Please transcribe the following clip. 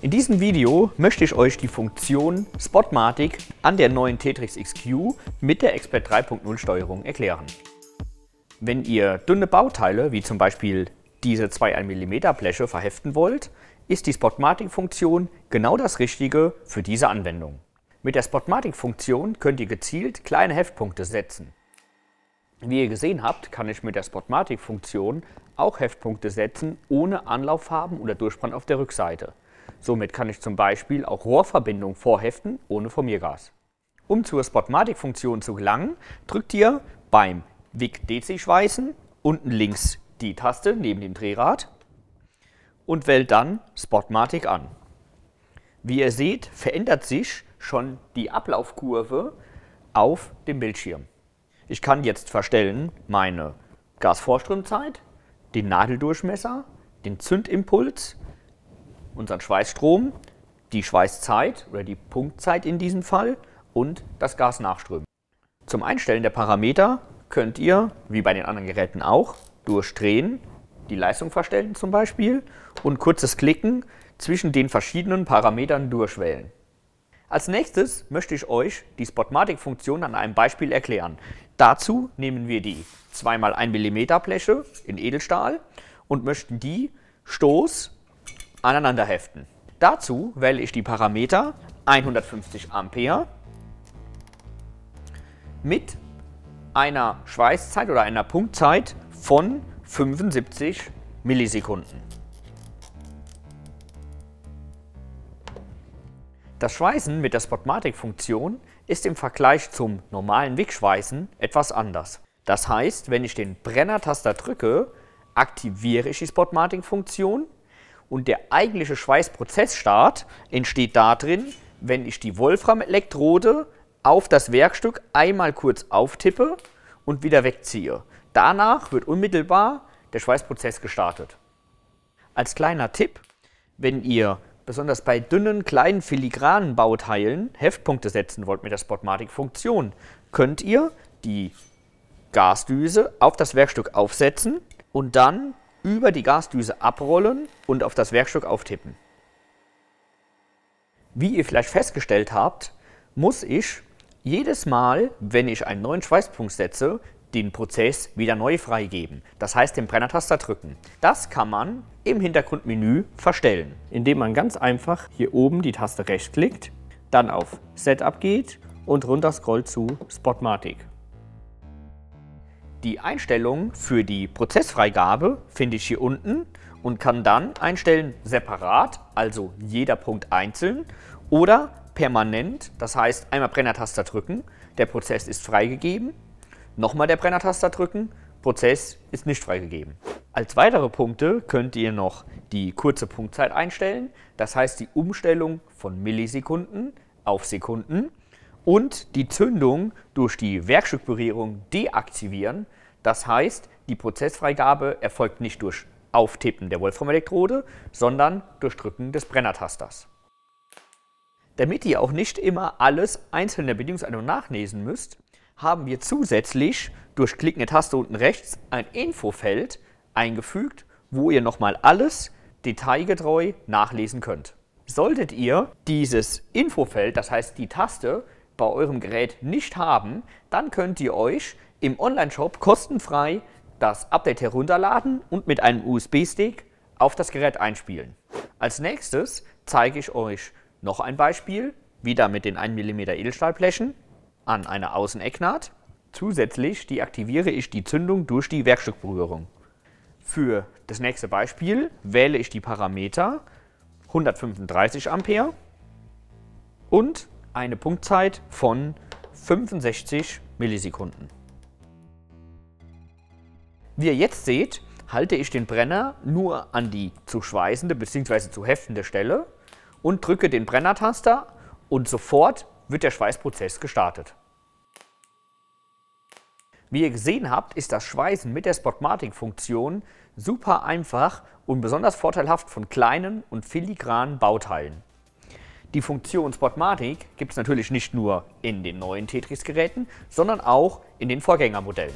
In diesem Video möchte ich euch die Funktion Spotmatic an der neuen Tetrix XQ mit der Expert 3.0 Steuerung erklären. Wenn ihr dünne Bauteile, wie zum Beispiel diese 2 1 mm Bleche verheften wollt, ist die Spotmatic-Funktion genau das Richtige für diese Anwendung. Mit der Spotmatic-Funktion könnt ihr gezielt kleine Heftpunkte setzen. Wie ihr gesehen habt, kann ich mit der Spotmatic-Funktion auch Heftpunkte setzen, ohne Anlauffarben oder Durchbrand auf der Rückseite. Somit kann ich zum Beispiel auch Rohrverbindungen vorheften ohne Formiergas. Um zur Spotmatic-Funktion zu gelangen, drückt ihr beim WIG-DC-Schweißen unten links die Taste neben dem Drehrad und wählt dann Spotmatic an. Wie ihr seht, verändert sich schon die Ablaufkurve auf dem Bildschirm. Ich kann jetzt verstellen meine Gasvorströmzeit, den Nadeldurchmesser, den Zündimpuls unseren Schweißstrom, die Schweißzeit oder die Punktzeit in diesem Fall und das Gas nachströmen. Zum Einstellen der Parameter könnt ihr, wie bei den anderen Geräten auch, durchdrehen, die Leistung verstellen zum Beispiel und kurzes Klicken zwischen den verschiedenen Parametern durchwählen. Als nächstes möchte ich euch die Spotmatic-Funktion an einem Beispiel erklären. Dazu nehmen wir die 2x1 mm Bleche in Edelstahl und möchten die Stoß aneinander heften. Dazu wähle ich die Parameter 150 Ampere mit einer Schweißzeit oder einer Punktzeit von 75 Millisekunden. Das Schweißen mit der Spotmatic-Funktion ist im Vergleich zum normalen Wegschweißen etwas anders. Das heißt, wenn ich den Brennertaster drücke, aktiviere ich die Spotmatic-Funktion und der eigentliche Schweißprozessstart entsteht darin, wenn ich die Wolfram-Elektrode auf das Werkstück einmal kurz auftippe und wieder wegziehe. Danach wird unmittelbar der Schweißprozess gestartet. Als kleiner Tipp, wenn ihr besonders bei dünnen, kleinen, filigranen Bauteilen Heftpunkte setzen wollt mit der Spotmatic-Funktion, könnt ihr die Gasdüse auf das Werkstück aufsetzen und dann über die Gasdüse abrollen und auf das Werkstück auftippen. Wie ihr vielleicht festgestellt habt, muss ich jedes Mal, wenn ich einen neuen Schweißpunkt setze, den Prozess wieder neu freigeben. Das heißt, den Brennertaster drücken. Das kann man im Hintergrundmenü verstellen, indem man ganz einfach hier oben die Taste rechts klickt, dann auf Setup geht und runter scrollt zu Spotmatic. Die Einstellung für die Prozessfreigabe finde ich hier unten und kann dann einstellen separat, also jeder Punkt einzeln, oder permanent, das heißt einmal Brennertaster drücken, der Prozess ist freigegeben, nochmal der Brennertaster drücken, Prozess ist nicht freigegeben. Als weitere Punkte könnt ihr noch die kurze Punktzeit einstellen, das heißt die Umstellung von Millisekunden auf Sekunden und die Zündung durch die Werkstückberührung deaktivieren. Das heißt, die Prozessfreigabe erfolgt nicht durch Auftippen der Wolfram-Elektrode, sondern durch Drücken des Brennertasters. Damit ihr auch nicht immer alles einzeln der Bedienungsanleitung nachlesen müsst, haben wir zusätzlich durch Klicken der Taste unten rechts ein Infofeld eingefügt, wo ihr nochmal alles detailgetreu nachlesen könnt. Solltet ihr dieses Infofeld, das heißt die Taste, bei eurem Gerät nicht haben, dann könnt ihr euch im Online-Shop kostenfrei das Update herunterladen und mit einem USB-Stick auf das Gerät einspielen. Als nächstes zeige ich euch noch ein Beispiel, wieder mit den 1 mm Edelstahlblechen an einer Außenecknaht. Zusätzlich deaktiviere ich die Zündung durch die Werkstückberührung. Für das nächste Beispiel wähle ich die Parameter 135 Ampere und eine Punktzeit von 65 Millisekunden. Wie ihr jetzt seht, halte ich den Brenner nur an die zu schweißende bzw. zu heftende Stelle und drücke den Brennertaster und sofort wird der Schweißprozess gestartet. Wie ihr gesehen habt, ist das Schweißen mit der Spotmatic-Funktion super einfach und besonders vorteilhaft von kleinen und filigranen Bauteilen. Die Funktion Spotmatic gibt es natürlich nicht nur in den neuen Tetris-Geräten, sondern auch in den Vorgängermodellen.